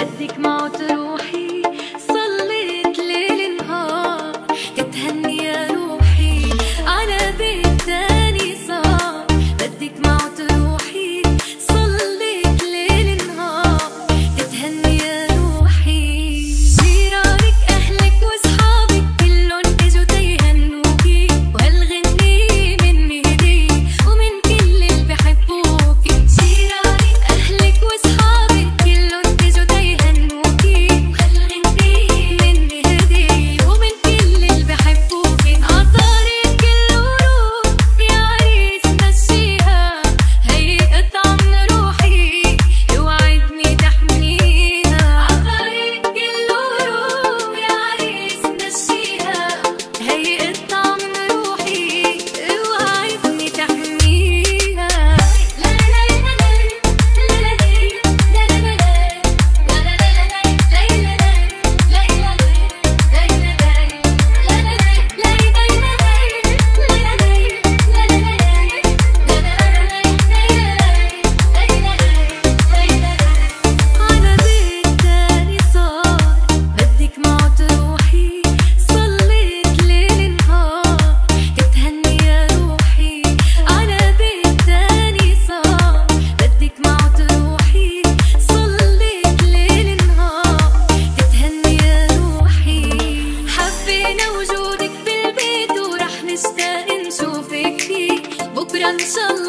Plastic motor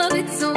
love, it's so